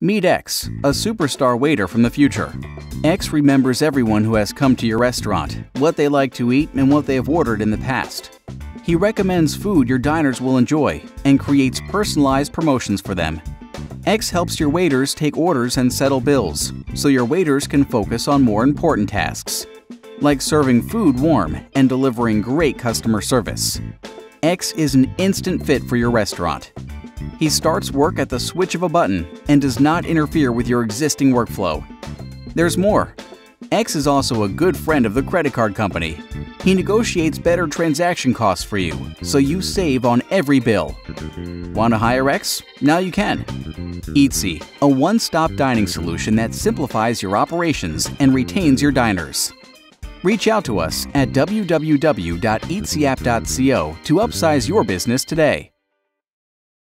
Meet X, a superstar waiter from the future. X remembers everyone who has come to your restaurant, what they like to eat, and what they have ordered in the past. He recommends food your diners will enjoy and creates personalized promotions for them. X helps your waiters take orders and settle bills, so your waiters can focus on more important tasks, like serving food warm and delivering great customer service. X is an instant fit for your restaurant. He starts work at the switch of a button and does not interfere with your existing workflow. There's more. X is also a good friend of the credit card company. He negotiates better transaction costs for you, so you save on every bill. Want to hire X? Now you can. Eatsy, a one-stop dining solution that simplifies your operations and retains your diners. Reach out to us at www.eatsyapp.co to upsize your business today.